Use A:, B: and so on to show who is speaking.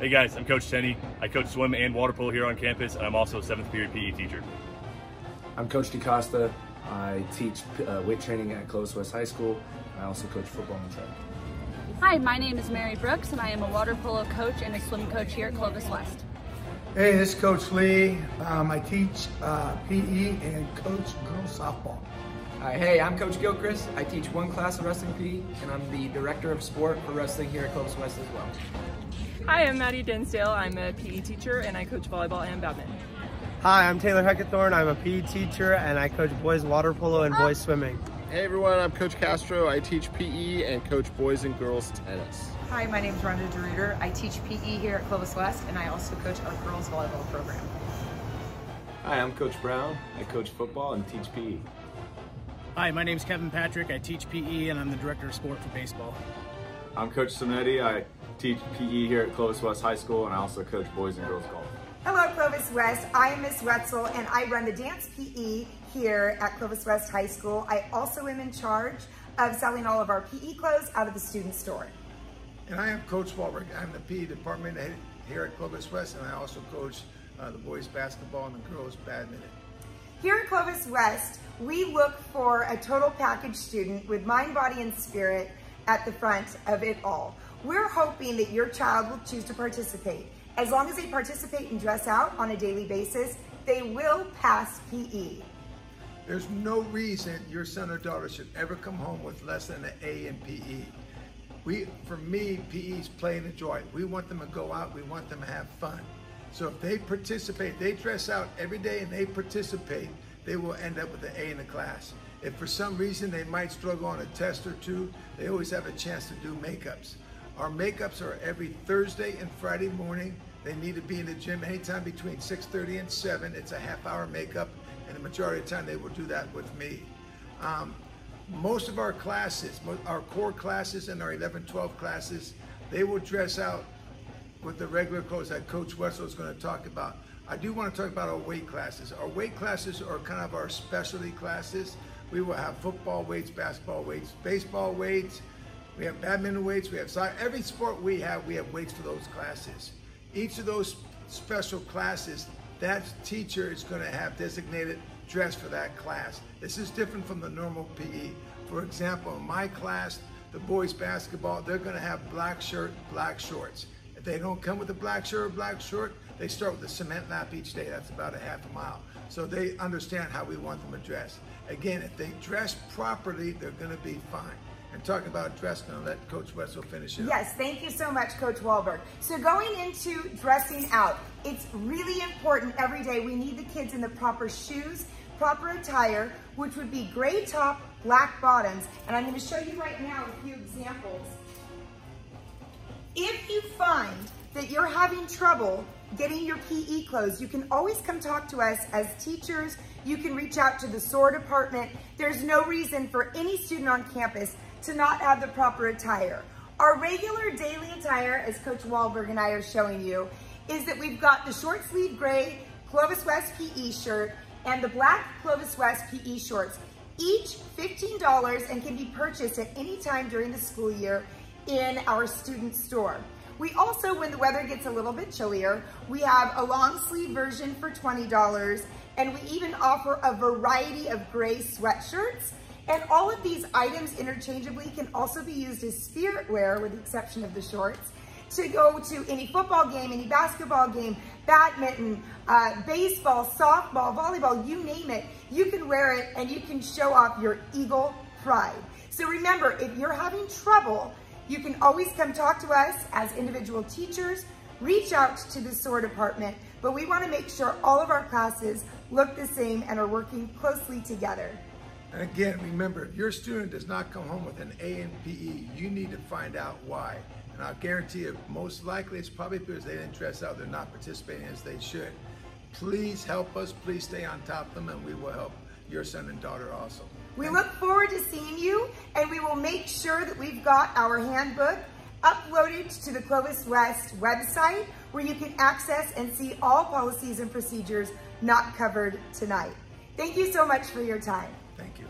A: Hey guys, I'm Coach Tenney. I coach swim and water polo here on campus, and I'm also a seventh period PE teacher.
B: I'm Coach DeCosta. I teach uh, weight training at Clovis West High School. I also coach football and track.
C: Hi, my name is Mary Brooks, and I am a water polo coach and a swim coach here at Clovis West.
D: Hey, this is Coach Lee. Um, I teach uh, PE and coach girls softball.
E: Uh, hey, I'm Coach Gilchrist. I teach one class of wrestling PE, and I'm the director of sport for wrestling here at Clovis West as well.
F: Hi, I'm Maddie Dinsdale. I'm a PE teacher, and I coach volleyball and badminton.
G: Hi, I'm Taylor Heckathorn. I'm a PE teacher, and I coach boys water polo and boys swimming.
H: Hey everyone, I'm Coach Castro. I teach PE and coach boys and girls tennis.
I: Hi, my name is Rhonda DeRuiter. I teach PE here at Clovis West, and I also coach our girls volleyball program.
J: Hi, I'm Coach Brown. I coach football and teach PE.
K: Hi, my name is Kevin Patrick. I teach PE and I'm the director of sport for baseball.
J: I'm Coach Sinetti. I teach PE here at Clovis West High School and I also coach boys and girls golf.
L: Hello, Clovis West. I am Miss Wetzel and I run the dance PE here at Clovis West High School. I also am in charge of selling all of our PE clothes out of the student store.
D: And I am Coach Wahlberg. I'm the PE department head here at Clovis West and I also coach uh, the boys basketball and the girls badminton.
L: Here at Clovis West, we look for a total package student with mind, body, and spirit at the front of it all. We're hoping that your child will choose to participate. As long as they participate and dress out on a daily basis, they will pass PE.
D: There's no reason your son or daughter should ever come home with less than an A in PE. We, for me, PE is play and enjoy. We want them to go out, we want them to have fun. So if they participate, they dress out every day and they participate, they will end up with an A in the class. If for some reason they might struggle on a test or two, they always have a chance to do makeups. Our makeups are every Thursday and Friday morning. They need to be in the gym anytime between 6.30 and 7. It's a half hour makeup, and the majority of the time they will do that with me. Um, most of our classes, our core classes and our 11, 12 classes, they will dress out with the regular clothes that Coach Wetzel is going to talk about. I do want to talk about our weight classes. Our weight classes are kind of our specialty classes. We will have football weights, basketball weights, baseball weights. We have badminton weights. We have soccer. Every sport we have, we have weights for those classes. Each of those special classes, that teacher is going to have designated dress for that class. This is different from the normal PE. For example, in my class, the boys basketball, they're going to have black shirt, black shorts. If they don't come with a black shirt or black short, they start with a cement lap each day. That's about a half a mile. So they understand how we want them to dress. Again, if they dress properly, they're going to be fine. And talking about dress, going to let Coach Wetzel finish it
L: Yes, thank you so much, Coach Wahlberg. So going into dressing out, it's really important every day. We need the kids in the proper shoes, proper attire, which would be gray top, black bottoms. And I'm going to show you right now a few examples if you find that you're having trouble getting your PE clothes, you can always come talk to us as teachers. You can reach out to the SOAR department. There's no reason for any student on campus to not have the proper attire. Our regular daily attire, as Coach Wahlberg and I are showing you, is that we've got the short sleeve gray Clovis West PE shirt and the black Clovis West PE shorts, each $15 and can be purchased at any time during the school year in our student store. We also, when the weather gets a little bit chillier, we have a long sleeve version for $20 and we even offer a variety of gray sweatshirts. And all of these items interchangeably can also be used as spirit wear with the exception of the shorts to go to any football game, any basketball game, badminton, uh, baseball, softball, volleyball, you name it. You can wear it and you can show off your Eagle pride. So remember, if you're having trouble you can always come talk to us as individual teachers, reach out to the SOAR department, but we wanna make sure all of our classes look the same and are working closely together.
D: And again, remember, if your student does not come home with an A in PE, you need to find out why. And I'll guarantee you, most likely it's probably because they didn't dress out, they're not participating as they should. Please help us, please stay on top of them, and we will help your son and daughter also.
L: We look forward to seeing you, and we will make sure that we've got our handbook uploaded to the Clovis West website where you can access and see all policies and procedures not covered tonight. Thank you so much for your time.
D: Thank you.